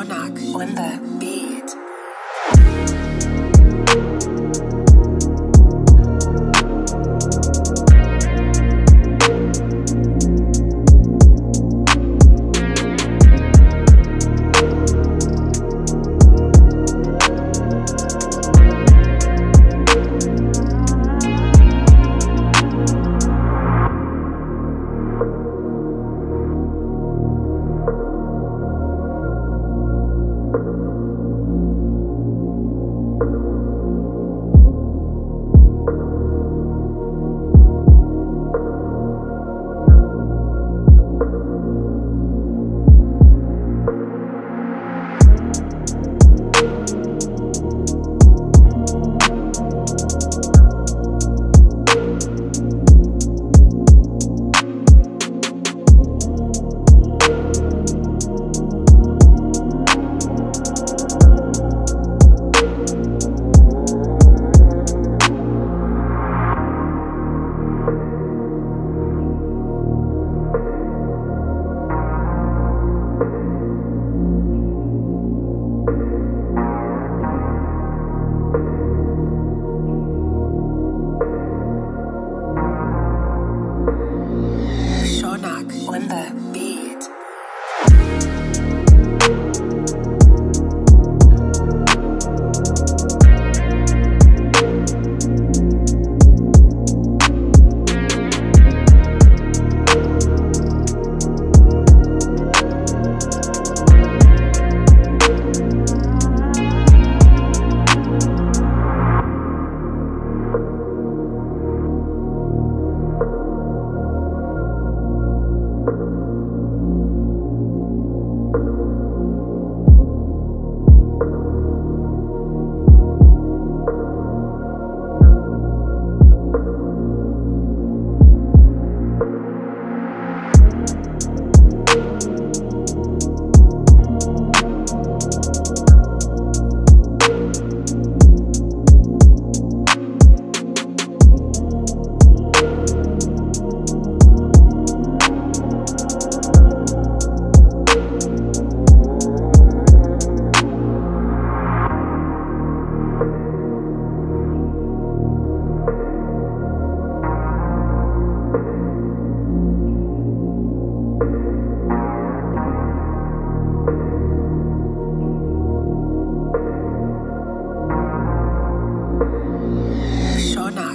Monarch. On the The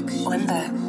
Back. When.